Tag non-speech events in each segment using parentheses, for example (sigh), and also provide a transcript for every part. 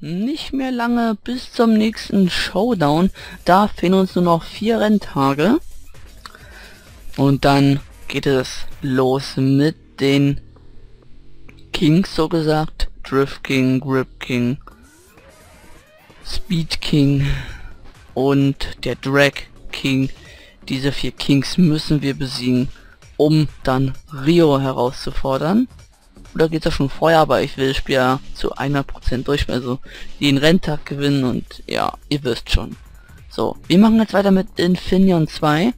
Nicht mehr lange bis zum nächsten Showdown. Da fehlen uns nur noch vier Renntage. Und dann geht es los mit den Kings, so gesagt. Drift King, Grip King, Speed King und der Drag King. Diese vier Kings müssen wir besiegen, um dann Rio herauszufordern. Oder geht das schon vorher, aber ich will das Spiel ja zu 100% durch, also den Renntag gewinnen und ja, ihr wisst schon. So, wir machen jetzt weiter mit Infineon 2.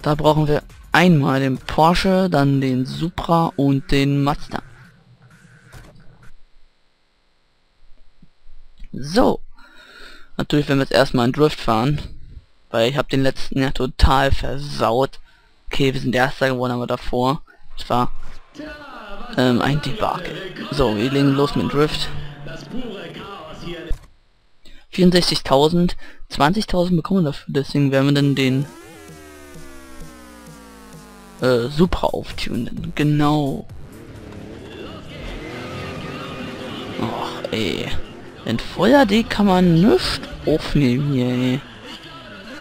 Da brauchen wir einmal den Porsche, dann den Supra und den Mazda. So. Natürlich werden wir jetzt erstmal einen Drift fahren. Weil ich habe den letzten ja total versaut. Okay, wir sind Erster geworden, aber davor. Es war ähm, ein Debakel. So, wir legen los mit Drift. 64.000, 20.000 bekommen dafür, deswegen werden wir dann den äh, Supra auftunen. Genau. Och, ey. In Feuer D kann man nicht aufnehmen hier, ey.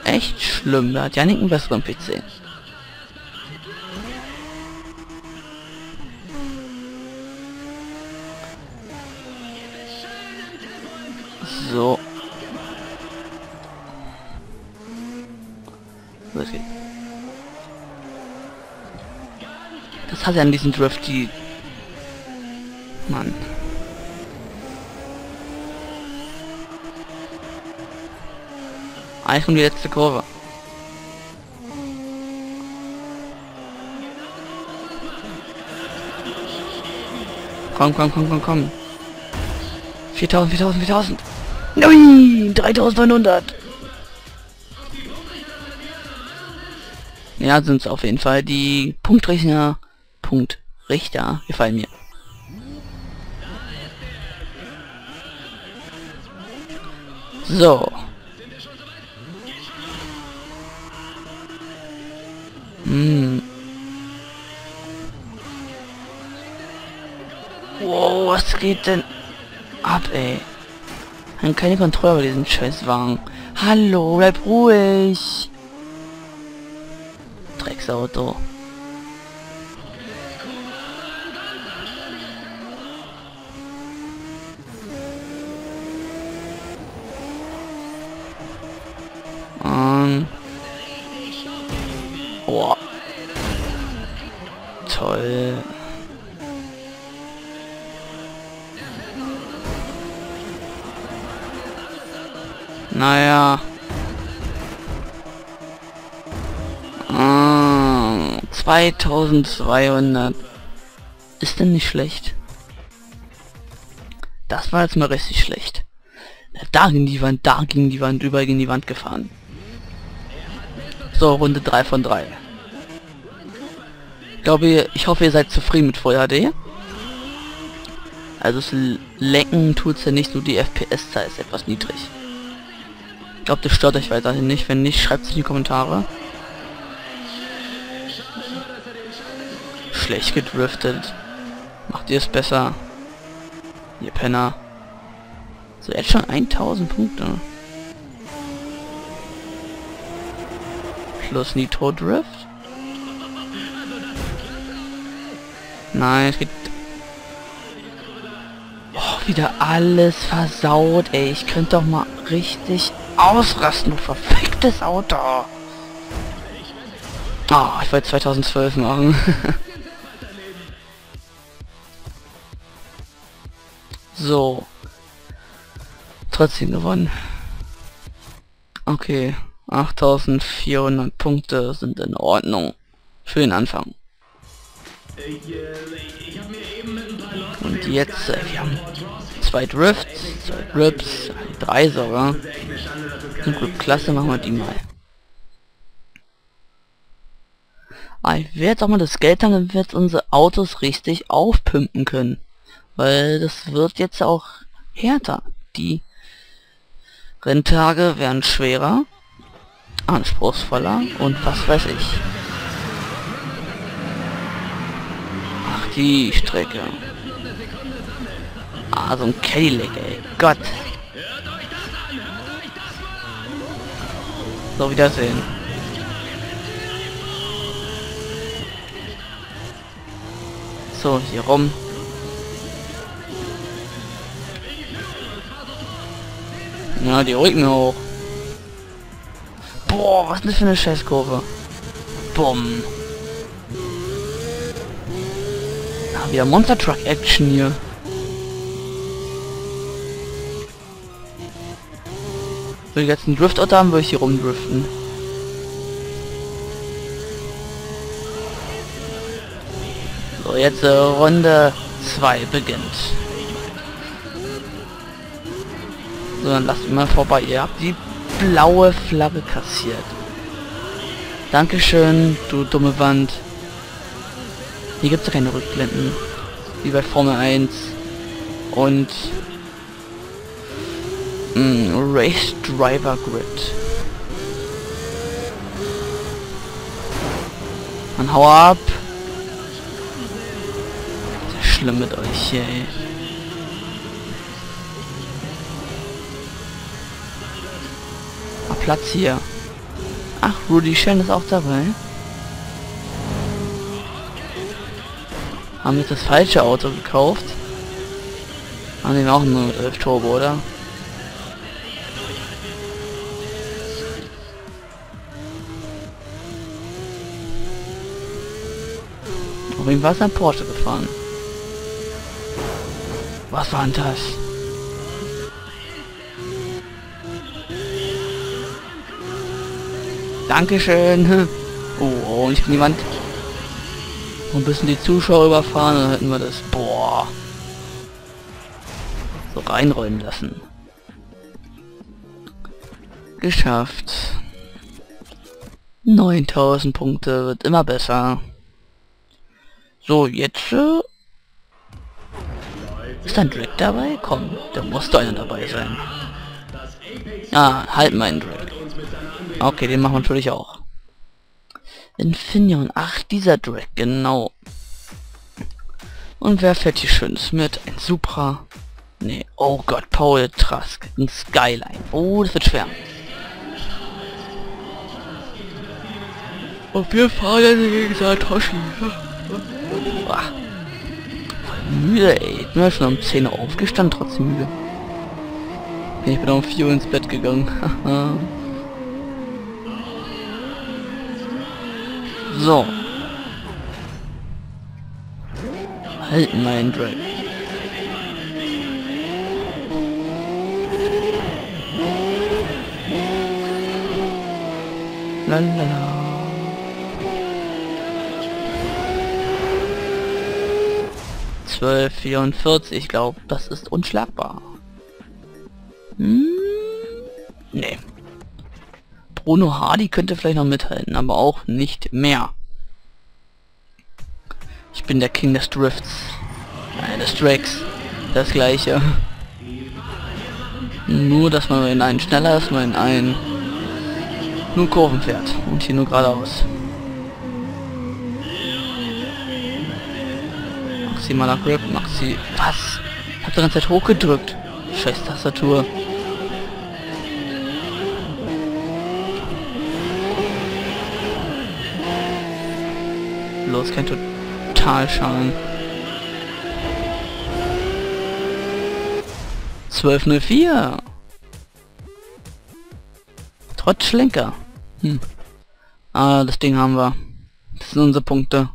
Echt schlimm, da hat Janik einen besseren PC. So. Das hat ja an diesem Drift die... Mann. Eigentlich um die letzte Kurve. Komm, komm, komm, komm, komm. 4000, 4000, 4000. Nein, 3900. Ja, sind es auf jeden Fall. Die Punktrichter, Punktrichter gefallen mir. So. Hm. Wow, was geht denn ab, ey? Haben keine Kontrolle über diesen Scheißwagen. Hallo, bleib ruhig. Drecksauto. Naja. Ah, 2200. Ist denn nicht schlecht? Das war jetzt mal richtig schlecht. Da ging die Wand, da ging die Wand, überall gegen die Wand gefahren. So, Runde 3 von 3. Ich glaube, ich hoffe, ihr seid zufrieden mit Full HD. Also das Lecken tut es ja nicht, nur die FPS-Zahl ist etwas niedrig. Glaube, das stört euch weiterhin nicht. Wenn nicht, schreibt es in die Kommentare. Schlecht gedriftet. Macht ihr es besser? Ihr Penner. So, jetzt schon 1000 Punkte. Plus Nitro Drift. Nein, es geht... Oh, wieder alles versaut, ey. Ich könnte doch mal richtig ausrasten, du verficktes Auto. Oh, ich wollte 2012 machen. (laughs) so. Trotzdem gewonnen. Okay. 8400 Punkte sind in Ordnung. Für den Anfang. Und jetzt, äh, wir haben zwei Drifts, zwei Grips, drei sogar. Gut, klasse, machen wir die mal. Ah, ich werde jetzt auch mal das Geld haben, damit wir jetzt unsere Autos richtig aufpimpen können. Weil das wird jetzt auch härter. Die Renntage werden schwerer. anspruchsvoller und was weiß ich. Ach, die Strecke. Ah, so ein Cadillac, ey. Gott. So, Wiedersehen. So, hier rum. Ja, die Rücken hoch. Boah, was ist das für eine Scheißkurve? Bumm. Ja, wieder Monster Truck Action hier. Will ich jetzt einen Drift-Otter haben, würde ich hier rumdriften. So, jetzt äh, Runde 2 beginnt. So, dann lasst mich mal vorbei. Ihr habt die blaue Flagge kassiert. Dankeschön, du dumme Wand. Hier gibt es keine Rückblenden. Wie bei Formel 1. Und mm, Race Driver Grid. Dann hau ab. Sehr schlimm mit euch hier, ey. Platz hier. Ach, Rudy Shen ist auch dabei. Haben jetzt das falsche Auto gekauft. Haben den auch nur mit 11 Turbo, oder? Jeden Fall ist ein Porsche gefahren. Was war denn das? Dankeschön. (laughs) Oh, oh, ich bin jemand. Ein bisschen die Zuschauer überfahren, dann hätten wir das. Boah. So reinrollen lassen. Geschafft. 9000 Punkte, wird immer besser. So, jetzt... Äh, ist ein Drake dabei? Komm, da muss doch einer dabei sein. Ah, halt meinen Drake. Okay, den machen wir natürlich auch. Infineon. Ach, dieser Drag, genau. Und wer fährt hier schönes mit? Ein Supra. Nee, oh Gott, Paul Trask. Ein Skyline. Oh, das wird schwer. Und wir fahren gegen Satoshi. Boah. Müde, ey. Ich bin ja schon um 10 Uhr aufgestanden, trotzdem müde. Ich bin um 4 Uhr ins Bett gegangen. (laughs) So. Halt mein Drake. Lalala. Zwölf vierundvierzig, ich glaube, das ist unschlagbar. Hm? Nee. Bruno Hardy könnte vielleicht noch mithalten, aber auch nicht mehr. Ich bin der King des Drifts. Nein, des Drakes. Das gleiche. Nur, dass man in einen schneller ist, man in einen nur Kurven fährt und hier nur geradeaus. Maximaler Grip, Maxi... Was? Hab die ganze Zeit hochgedrückt. Scheiß Tastatur. bloß kein Totalschaden. 1204. Trotz Schlenker. Hm. Ah, das Ding haben wir. Das sind unsere Punkte.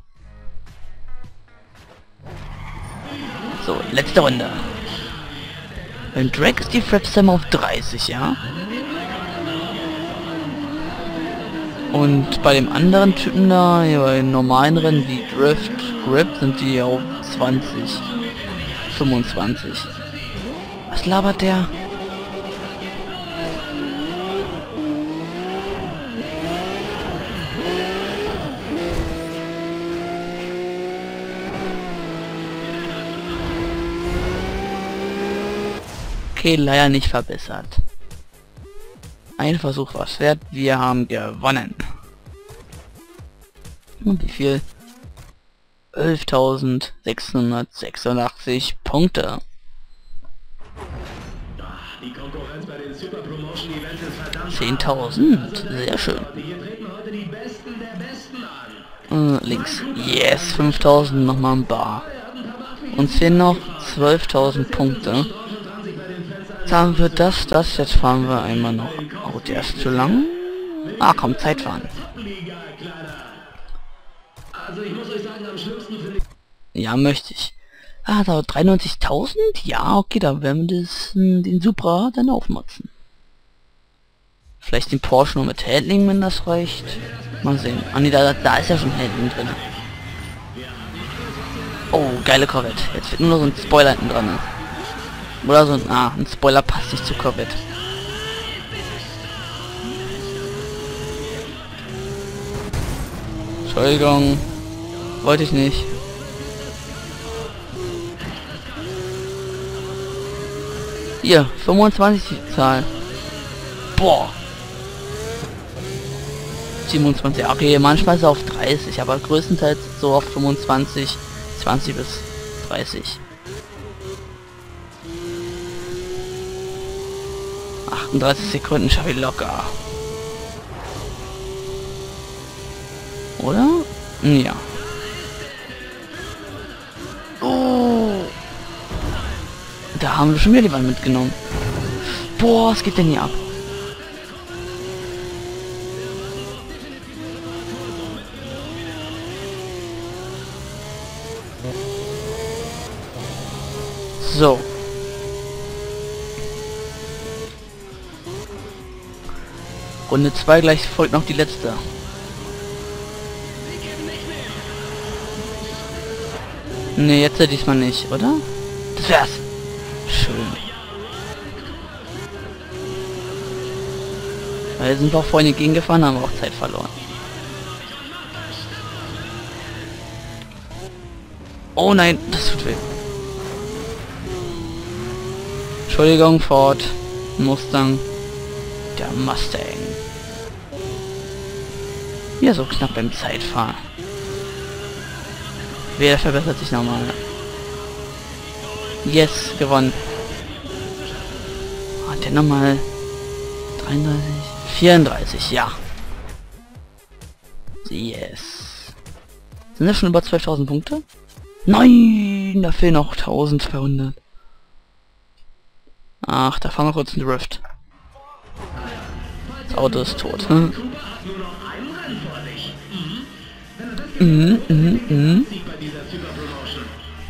So, letzte Runde. Beim Drag ist die Frapsam auf 30, ja? Und bei dem anderen Typen da, hier bei normalen Rennen wie Drift, Grip, sind die auf 20, 25. Was labert der? Okay, leider nicht verbessert. Ein Versuch war es wert. Wir haben gewonnen. Und wie viel? 11.686 Punkte. Die Konkurrenz bei den Super Promotion Events ist verdammt. 10.000. Sehr schön. Äh, links. Yes, 5000 nochmal ein Bar. Uns fehlen noch 12.000 Punkte. Sagen wir das, das, jetzt fahren wir einmal noch. Oh, der ist zu lang. Ah, komm, Zeit fahren. Liga, Kleiner. Ich muss euch sagen, am schlimmsten finde ich... Ja, möchte ich. Ah, da 93.000? Ja, okay, da werden wir das, hm, den Supra dann aufmotzen. Vielleicht den Porsche nur mit Handling, wenn das reicht. Mal sehen. Ah nee, da, da ist ja schon Handling drin. Oh, geile Corvette. Jetzt wird nur noch so ein Spoiler hinten dran. Oder so ein... Ah, ein Spoiler passt nicht zu Corvette. Entschuldigung. Wollte ich nicht. Hier, 25 die Zahl. Boah. 27, okay, manchmal ist er auf 30, aber größtenteils so auf 25, 20 bis 30. 38 Sekunden schaffe ich locker. Oder? Ja. Oh. Da haben wir schon wieder die Wand mitgenommen. Boah, was geht denn hier ab? So. Runde 2 gleich folgt noch die letzte. Ne, jetzt diesmal nicht, oder? Das wär's. Schön. Weil sind wir auch vorhin gegengefahren, haben wir auch Zeit verloren. Oh nein, das tut weh. Entschuldigung, Ford. Mustang. Der Mustang. Ja, so knapp beim Zeitfahren. Wer verbessert sich nochmal? Yes, gewonnen. Hat der nochmal 33, 34, ja. Yes. Sind das schon über 12.000 Punkte? Nein, da fehlen noch 1200. Ach, da fahren wir kurz einen Drift. Das Auto ist tot. Hm? Mhm, mhm, mhm.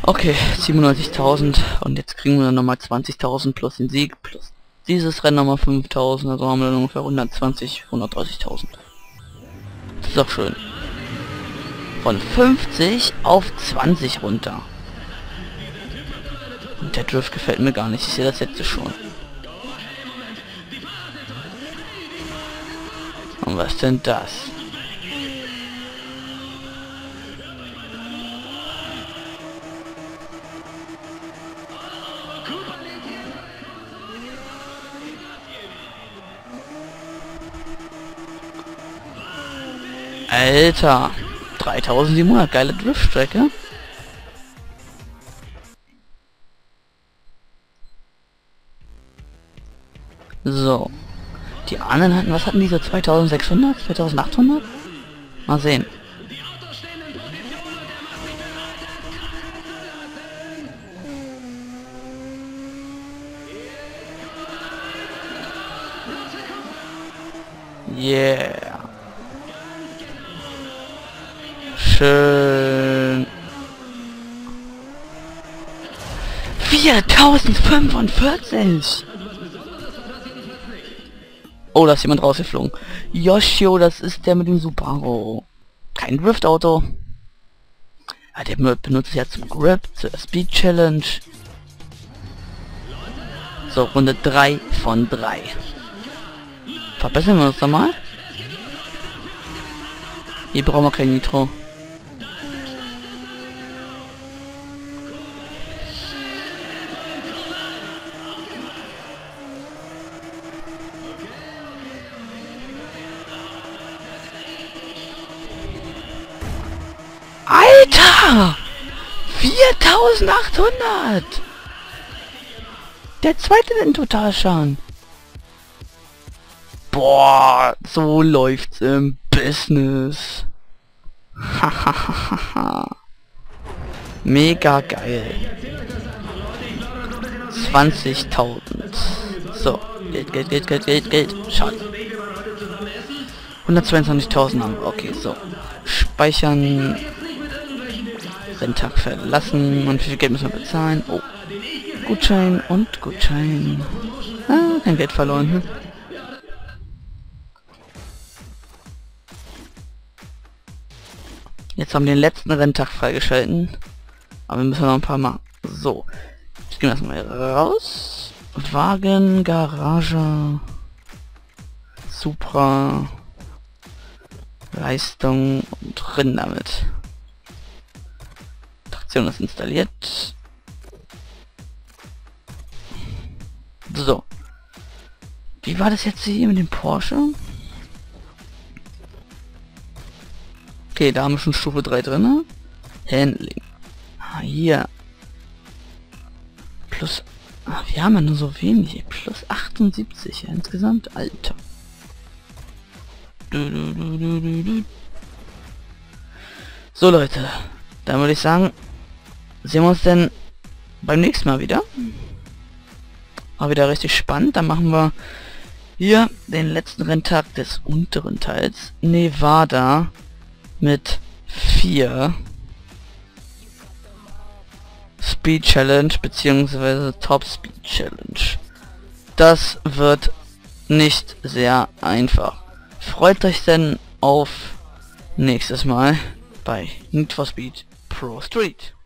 Okay, 97.000 und jetzt kriegen wir dann nochmal 20.000 plus den Sieg plus dieses Rennen nochmal 5.000, also haben wir dann ungefähr 120, 130.000. Das ist doch schön. Von 50 auf 20 runter. Und der Drift gefällt mir gar nicht, ich sehe das jetzt schon. Und was denn das? Alter, 3700, geile Driftstrecke. So. Die anderen hatten, was hatten diese 2600? 2800? Mal sehen. Yeah. Schön. 4045. Oh, da ist jemand rausgeflogen. Yoshio, das ist der mit dem Subaru. Kein Driftauto. Ja, der benutzt ja zum Grip, zur Speed Challenge. So, Runde 3 von 3. Verbessern wir uns nochmal. Hier brauchen wir kein Nitro. Ja! 4800! Der zweite den Totalschaden. Boah, so läuft's im Business. (laughs) Mega geil. 20.000. So, Geld, Geld, Geld, Geld, Geld, Geld. Schade. 122.000 haben wir. Okay, so. Speichern. Renntag verlassen. Und wie viel Geld müssen wir bezahlen? Oh. Gutschein und Gutschein. Ah, kein Geld verloren. Hm? Jetzt haben wir den letzten Renntag freigeschalten. Aber wir müssen noch ein paar machen. So. Ich gehe erstmal raus. Wagen, Garage, Supra, Leistung und drin damit. Traktion ist installiert. So. Wie war das jetzt hier mit dem Porsche? Okay, da haben wir schon Stufe 3 drin. Handling. Ah, hier. Plus... Ah, wir haben ja nur so wenig. Plus 78 ja, insgesamt. Alter. Du, du, du, so Leute, dann würde ich sagen, sehen wir uns denn beim nächsten Mal wieder. War wieder richtig spannend. Dann machen wir hier den letzten Renntag des unteren Teils. Nevada mit 4 Speed Challenge beziehungsweise Top Speed Challenge. Das wird nicht sehr einfach. Freut euch denn auf nächstes Mal bei Need for Speed Pro Street.